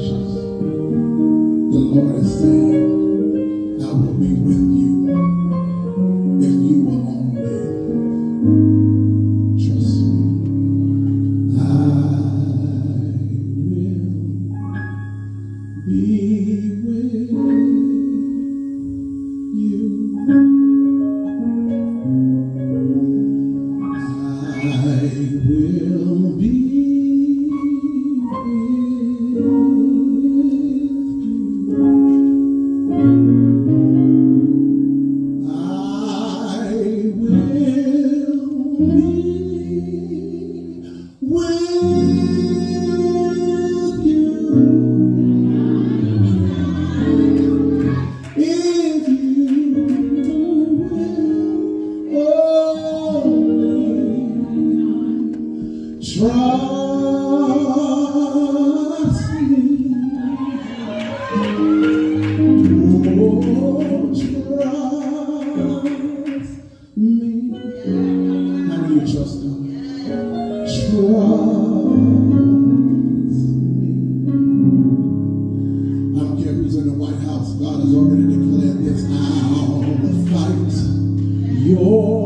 The Lord is saying. Trust me. Oh, trust me. You? Trust me. I'm in the White House. God has already declared this. I'll fight your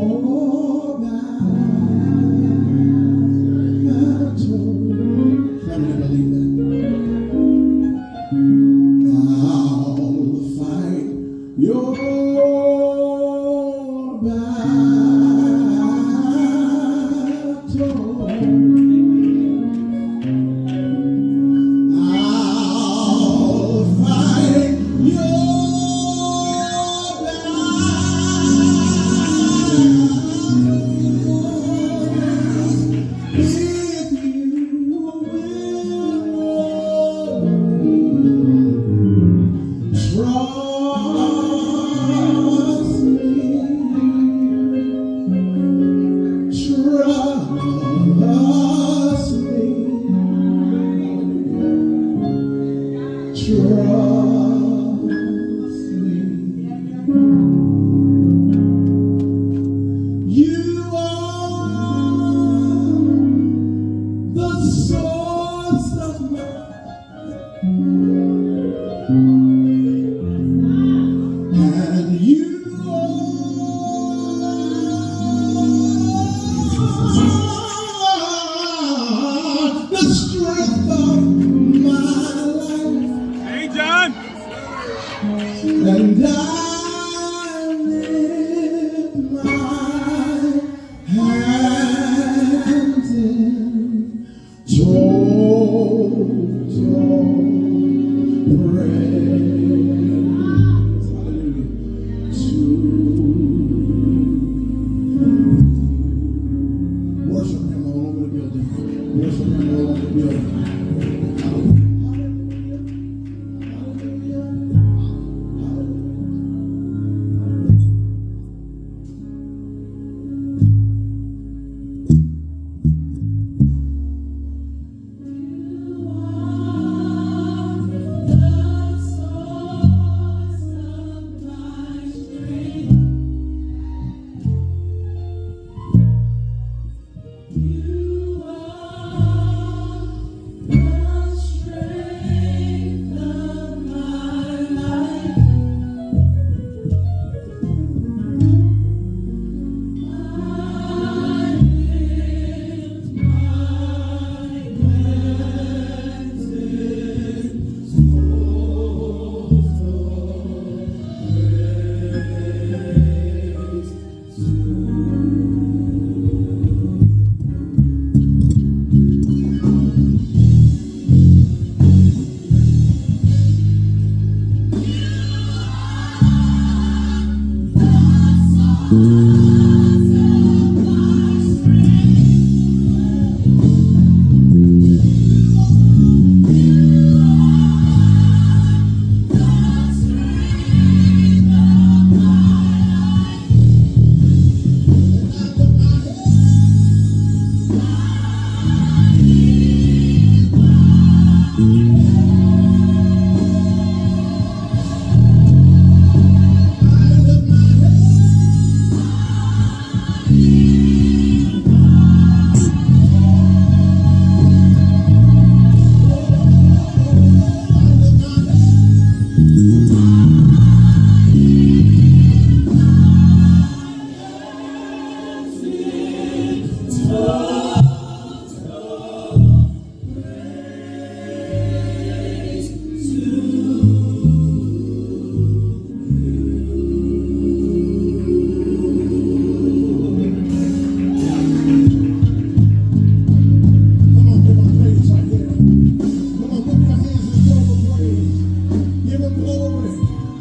glory.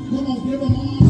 Come on, give them all.